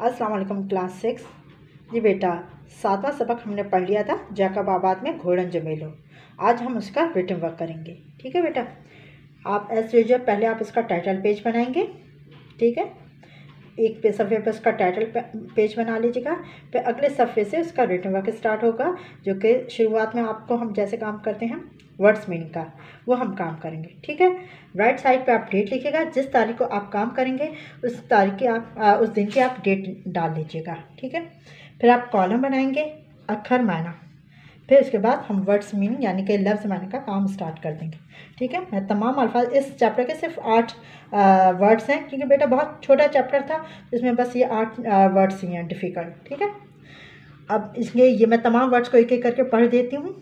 अस्सलाम वालेकुम, class six. जी बेटा, सातवां सबक हमने पढ़ लिया था, जैकबाबाद में घोड़न जमेलो। आज हम उसका रिटर्न वर्क करेंगे। ठीक है बेटा? आप एस यूजल पहले आप इसका टाइटल पेज बनाएँगे। ठीक है? एक पे सफ़े पर उसका टाइटल पेज बना लीजिएगा फिर अगले सफ़े से उसका रिटर्न वर्क स्टार्ट होगा जो कि शुरुआत में आपको हम जैसे काम करते हैं वर्ड्स मीनिंग का वो हम काम करेंगे ठीक है? राइट साइड पे आप डेट लिखिएगा जिस तारीख को आप काम करेंगे उस तारीख की आप आ, उस दिन की आप डेट डाल लीजिएगा ठीक है? फिर आप कॉलम बनाएँगे अखर मायना फिर उसके बाद हम वर्ड्स मीनिंग यानी कि लफ्ज़ मायने का काम स्टार्ट कर देंगे। ठीक है? मैं तमाम अल्फाज इस चैप्टर के सिर्फ़ आठ वर्ड्स हैं, क्योंकि बेटा बहुत छोटा चैप्टर था, इसमें बस ये आठ वर्ड्स ही हैं डिफ़िकल्ट ठीक है? अब इसलिए ये मैं तमाम वर्ड्स को एक एक करके पढ़ देती हूँ,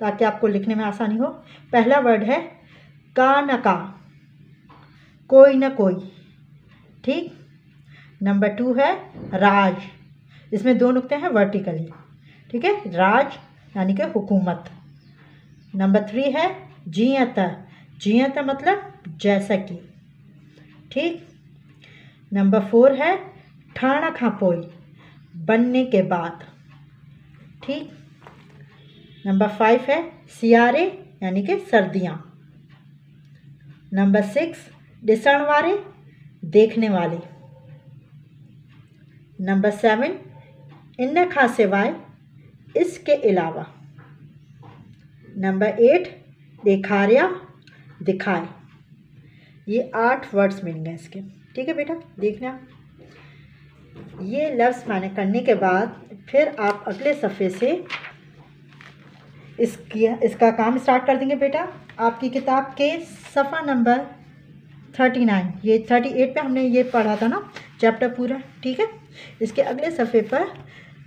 ताकि आपको लिखने में आसानी हो। पहला वर्ड है, का न का। कोई ना कोई। ठीक? नंबर टू है, राज। इसमें दो नुकते हैं वर्टिकली ठीक है? राज यानी कि हुकूमत। नंबर थ्री है जियत। जियत मतलब जैसा कि। ठीक? नंबर फोर है ठाणा खापोई बनने के बाद। ठीक? नंबर फाइव है सियारे, यानी कि सर्दियाँ। नंबर सिक्स डिसण वाले, देखने वाले। नंबर सेवन इन खा सिवाय इसके अलावा, नंबर एट दिखारिया दिखाए। ये आठ वर्ड्स मिलेंगे इसके। ठीक है बेटा, देखना। ये लफ्ज़ मैंने करने के बाद फिर आप अगले सफ़े से इसकी इसका काम स्टार्ट कर देंगे बेटा। आपकी किताब के सफ़ा नंबर थर्टी नाइन ये थर्टी एट पर हमने ये पढ़ा था ना चैप्टर पूरा। ठीक है? इसके अगले सफ़े पर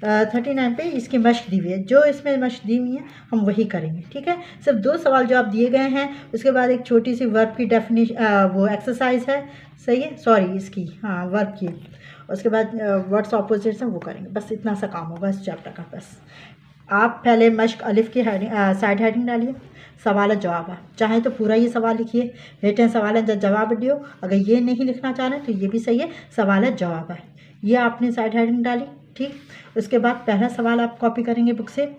थर्टी नाइन पे इसकी मश्क दी हुई है। जो इसमें मश्क दी हुई है, हम वही करेंगे, ठीक है? सिर्फ़ दो सवाल जो आप दिए गए हैं, उसके बाद एक छोटी सी वर्ब की डेफिनेश वो एक्सरसाइज है। सही है? सॉरी इसकी हाँ वर्ब की। उसके बाद वर्ड्स ऑपोजिट्स हैं, वो करेंगे। बस इतना सा काम होगा इस चैप्टर का, बस। आप पहले मश्क अलिफ की हेडिंग साइड हेडिंग डालिए, सवाल जवाब। है चाहे तो पूरा ये सवाल लिखिए हेठे सवाल है, जब जवाब दियो, अगर ये नहीं लिखना चाह रहे तो ये भी सही है, सवाल जवाब है। ये आपने साइड हेडिंग डाली ठीक? उसके बाद पहला सवाल आप कॉपी करेंगे बुक से।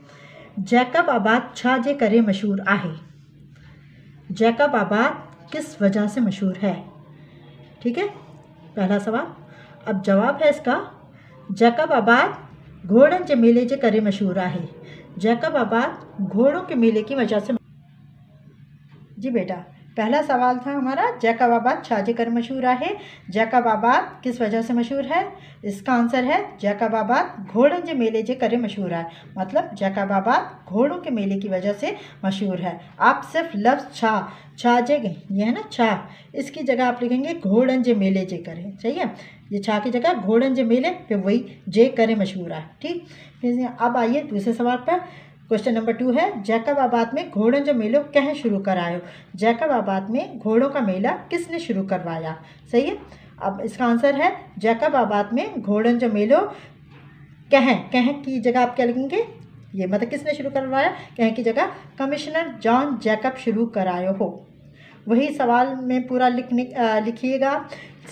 जैकब आबाद छा जे करे मशहूर आहे। जैकब आबाद किस वजह से मशहूर है? ठीक है? पहला सवाल। अब जवाब है इसका, जैकब आबाद घोड़न जे मेले जे करे मशहूर आहे। जैकब आबाद घोड़ों के मेले की वजह से जी बेटा पहला सवाल था हमारा, जैकबाबाद छाजे कर मशहूर है जैकबाबाद किस वजह से मशहूर है? इसका आंसर है, जैकबाबाद घोड़न जे मेले जे करे मशहूर है। मतलब जैकबाबाद घोड़ों के मेले की वजह से मशहूर है। आप सिर्फ़ लफ्ज़ छा छाजे गए ये है ना छा, इसकी जगह आप लिखेंगे घोड़न जे मेले जे करे है? ये छा की जगह घोड़न जे मेले, फिर वही जे करे मशहूर है, ठीक? अब आइए दूसरे सवाल पर। क्वेश्चन नंबर टू है जैकबाबाद में घोड़न जो मेलो कहें शुरू करायो? जैकबाबाद में घोड़ों का मेला किसने शुरू करवाया? सही है? अब इसका आंसर है जैकबाबाद में घोड़न जो मेलो कहें, कह की जगह आप क्या लिखेंगे? ये मतलब किसने शुरू करवाया? कह की जगह कमिश्नर जॉन जैकब शुरू करायो हो। वही सवाल में पूरा लिखने लिखिएगा।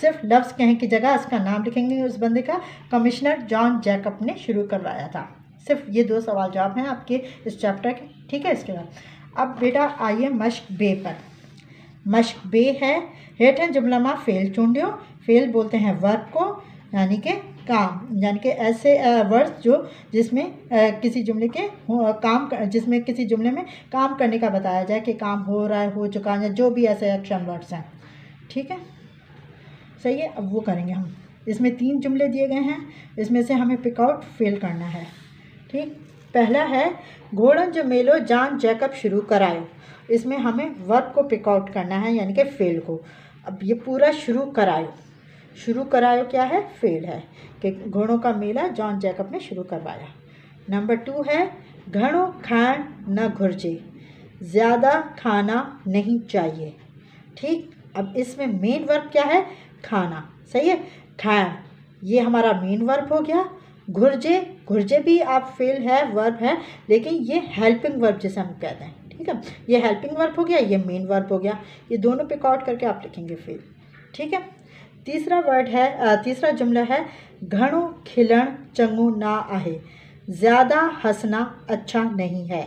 सिर्फ़ लफ्ज़ कहें की जगह इसका नाम लिखेंगे उस बंदे का। कमिश्नर जॉन जैकब ने शुरू करवाया था। सिर्फ़ ये दो सवाल जवाब हैं आपके इस चैप्टर के। ठीक है इसके बाद। अब बेटा आइए मश्क बे पर। मश्क बे है हेठन जुमला में फेल चूंडियो। फेल बोलते हैं वर्क को, यानी कि काम, यानी कि ऐसे वर्ड्स जो जिसमें किसी जुमले के काम जिसमें किसी जुमले में काम करने का बताया जाए कि काम हो रहा है, हो चुका है जो भी ऐसे एक्शन वर्ड्स हैं। ठीक है? सही है, अब वो करेंगे हम। इसमें तीन जुमले दिए गए हैं। इसमें से हमें पिकआउट फेल करना है। ठीक? पहला है, घोड़न जो मेलो, जान जैकब शुरू करायो इसमें हमें वर्ब को पिकआउट करना है, यानी कि फेल को। अब ये पूरा शुरू करायो शुरू करायो क्या है? फेल है। कि घोड़ों का मेला, जॉन जैकब ने शुरू करवाया। नंबर टू है घड़ों खान न घुर्जे। ज़्यादा खाना नहीं चाहिए। ठीक? अब इसमें मेन वर्ब क्या है? खाना। सही है? खान ये हमारा मेन वर्ब हो गया। घुर्जे घुर्जे भी आप फेल है वर्ब है, लेकिन ये हेल्पिंग वर्ब जैसे हम कहते हैं, ठीक है? ये हेल्पिंग वर्ब हो गया, ये मेन वर्ब हो गया, ये दोनों पिक आउट करके आप लिखेंगे फेल ठीक है? तीसरा वर्ड है तीसरा जुमला है, घणो खिलण चंगो ना आहे, ज़्यादा हंसना अच्छा नहीं है।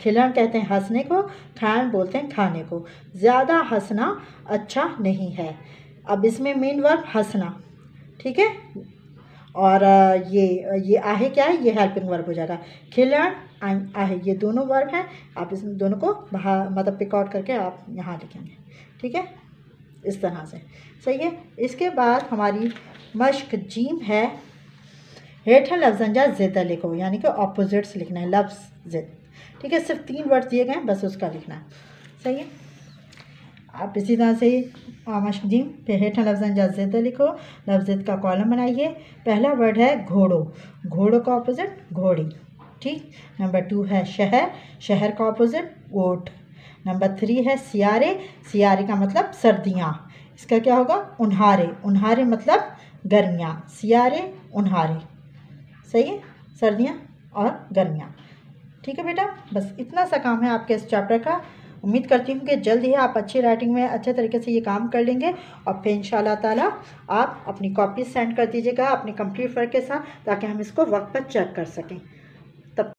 खिलण कहते हैं हंसने को खान बोलते हैं खाने को, ज़्यादा हंसना अच्छा नहीं है। अब इसमें मेन वर्ब हंसना, ठीक है? और ये ये आहे क्या है? ये हेल्पिंग वर्ब हो जाएगा। खिलण आहे। ये दोनों वर्ब हैं। आप इस दोनों को बाहर मतलब पिक आउट करके आप यहाँ लिखेंगे। ठीक है? इस तरह से। सही है? इसके बाद हमारी मश्क जीम है। हेठन लफ्जन जा जिद लिखो। यानी कि ऑपोजिट्स लिखना है। लफ्ज़ जिद ठीक है? सिर्फ़ तीन वर्ड दिए गए हैं, बस उसका लिखना है। सही है? आप इसी तरह से जीम फिर हेठन लफ्जन जा जिद लिखो। लफ्ज़ जिद का कॉलम बनाइए। पहला वर्ड है घोड़ो। घोड़ो का ऑपोजिट घोड़ी। ठीक? नंबर टू है शहर। शहर का ऑपोजिट ओट नंबर थ्री है सियारे। सियारे का मतलब सर्दियाँ। इसका क्या होगा? उन्हारे। उन्हारे मतलब गर्मियाँ। सियारे, उन्हारे। सही है? सर्दियाँ और गर्मियाँ। ठीक है बेटा? बस इतना सा काम है आपके इस चैप्टर का। उम्मीद करती हूँ कि जल्द ही आप अच्छी राइटिंग में अच्छे तरीके से ये काम कर लेंगे और फिर इन ताला आप अपनी कॉपी सेंड कर दीजिएगा अपने कंप्लीट वर्क के साथ ताकि हम इसको वक्त पर चेक कर सकें।